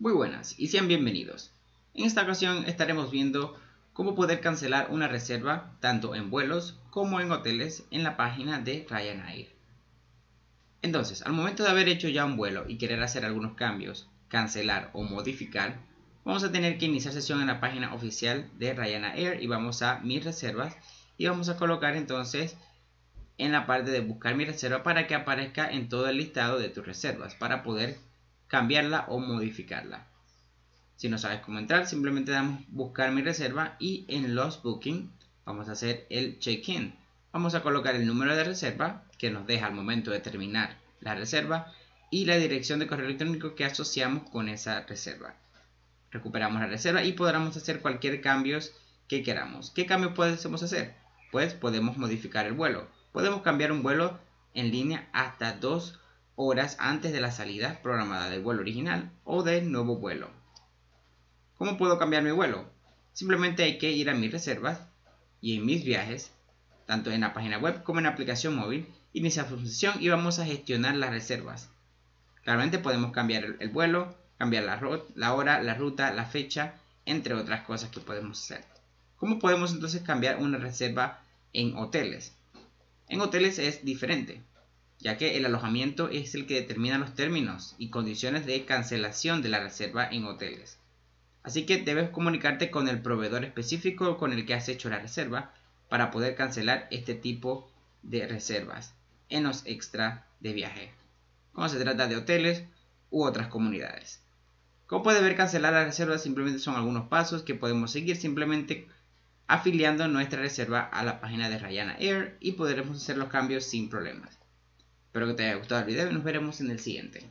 Muy buenas y sean bienvenidos. En esta ocasión estaremos viendo cómo poder cancelar una reserva tanto en vuelos como en hoteles en la página de Ryanair. Entonces, al momento de haber hecho ya un vuelo y querer hacer algunos cambios, cancelar o modificar, vamos a tener que iniciar sesión en la página oficial de Ryanair y vamos a mis reservas y vamos a colocar entonces en la parte de buscar mi reserva para que aparezca en todo el listado de tus reservas para poder cambiarla o modificarla. Si no sabes cómo entrar, simplemente damos buscar mi reserva y en los booking vamos a hacer el check-in. Vamos a colocar el número de reserva que nos deja al momento de terminar la reserva y la dirección de correo electrónico que asociamos con esa reserva. Recuperamos la reserva y podremos hacer cualquier cambio que queramos. ¿Qué cambio podemos hacer? Pues podemos modificar el vuelo. Podemos cambiar un vuelo en línea hasta dos horas antes de la salida programada del vuelo original o del nuevo vuelo. ¿Cómo puedo cambiar mi vuelo? Simplemente hay que ir a mis reservas y en mis viajes, tanto en la página web como en la aplicación móvil, iniciar sesión y vamos a gestionar las reservas. Claramente podemos cambiar el vuelo, cambiar la, la hora, la ruta, la fecha, entre otras cosas que podemos hacer. ¿Cómo podemos entonces cambiar una reserva en hoteles? En hoteles es diferente ya que el alojamiento es el que determina los términos y condiciones de cancelación de la reserva en hoteles. Así que debes comunicarte con el proveedor específico con el que has hecho la reserva para poder cancelar este tipo de reservas en los extra de viaje, cuando se trata de hoteles u otras comunidades. Como puedes ver, cancelar la reserva simplemente son algunos pasos que podemos seguir simplemente afiliando nuestra reserva a la página de Ryanair y podremos hacer los cambios sin problemas. Espero que te haya gustado el video y nos veremos en el siguiente.